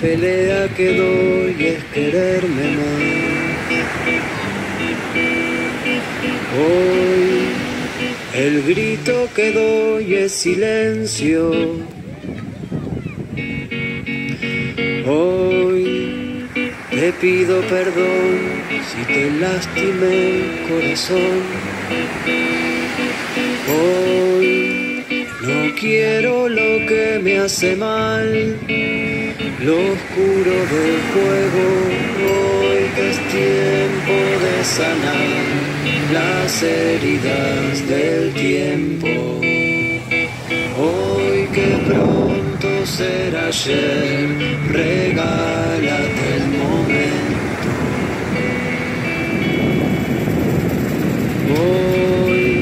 pelea que doy es quererme más. Hoy el grito que doy es silencio. Hoy te pido perdón si te lastimé el corazón. Hoy no quiero lo que me hace mal lo oscuro del juego, hoy es tiempo de sanar las heridas del tiempo. Hoy que pronto será ayer, regálate el momento. Hoy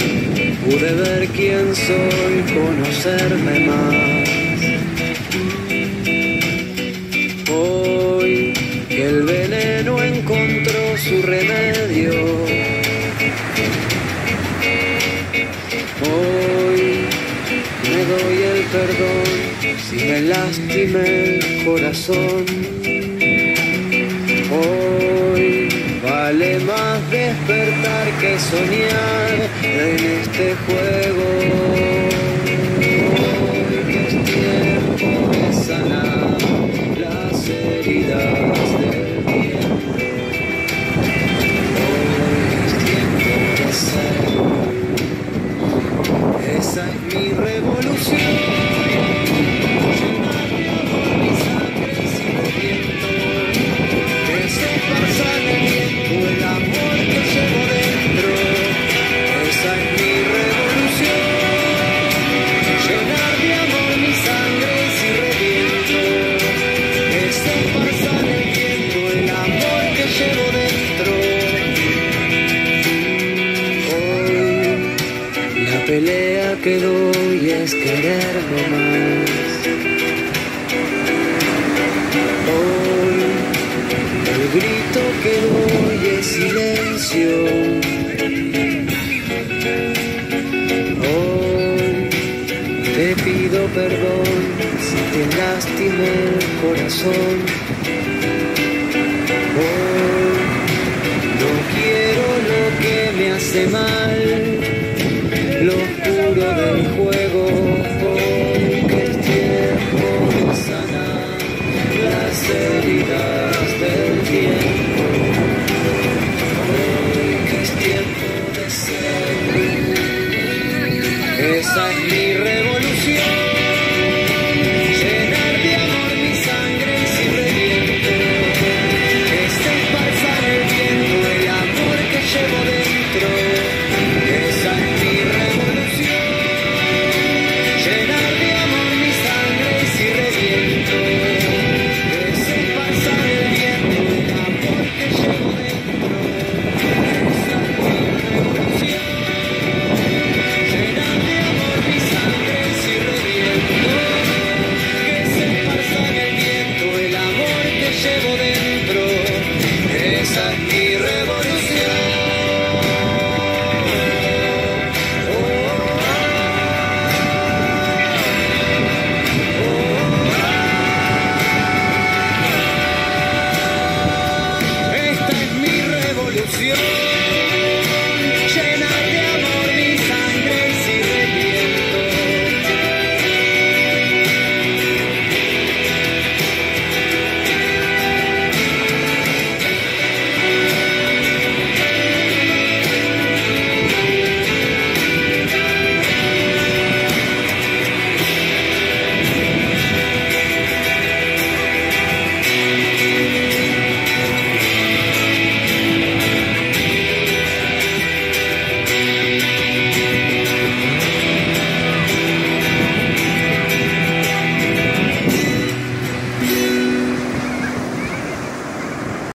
pude ver quién soy, conocerme más. Remedio. Hoy me doy el perdón si me lastimé el corazón. Hoy vale más despertar que soñar en este juego. Que doy es quererme más. Hoy el grito que doy es silencio. Hoy te pido perdón si te lastimé el corazón. Hoy no quiero lo que me hace mal Yeah. llevo de